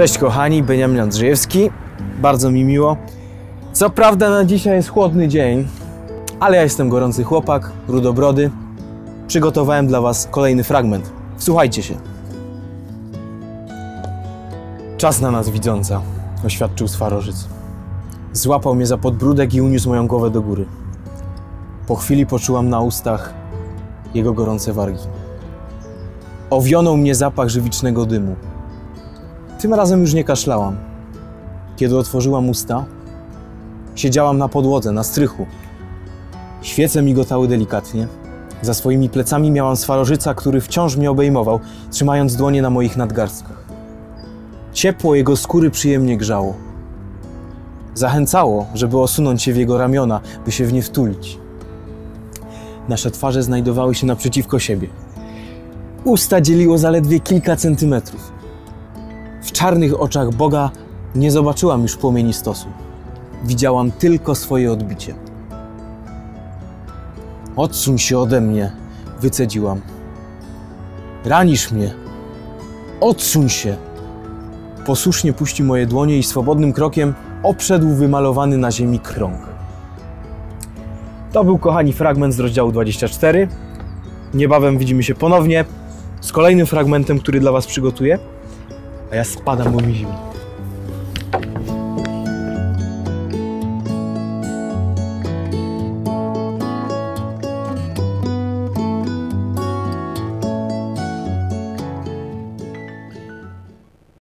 Cześć kochani, Beniamin Andrzejewski. Bardzo mi miło. Co prawda na dzisiaj jest chłodny dzień, ale ja jestem gorący chłopak, rudobrody. Przygotowałem dla Was kolejny fragment. Wsłuchajcie się. Czas na nas widząca, oświadczył Swarożyc. Złapał mnie za podbródek i uniósł moją głowę do góry. Po chwili poczułam na ustach jego gorące wargi. Owionął mnie zapach żywicznego dymu. Tym razem już nie kaszlałam. Kiedy otworzyłam usta, siedziałam na podłodze, na strychu. Świece migotały delikatnie. Za swoimi plecami miałam swarożyca, który wciąż mnie obejmował, trzymając dłonie na moich nadgarstkach. Ciepło jego skóry przyjemnie grzało. Zachęcało, żeby osunąć się w jego ramiona, by się w nie wtulić. Nasze twarze znajdowały się naprzeciwko siebie. Usta dzieliło zaledwie kilka centymetrów. Czarnych oczach Boga nie zobaczyłam już płomieni stosu. Widziałam tylko swoje odbicie. Odsuń się ode mnie, wycedziłam. Ranisz mnie. Odsuń się. Posłusznie puścił moje dłonie i swobodnym krokiem obszedł wymalowany na ziemi krąg. To był, kochani, fragment z rozdziału 24. Niebawem widzimy się ponownie z kolejnym fragmentem, który dla Was przygotuję. É a espada movimenta.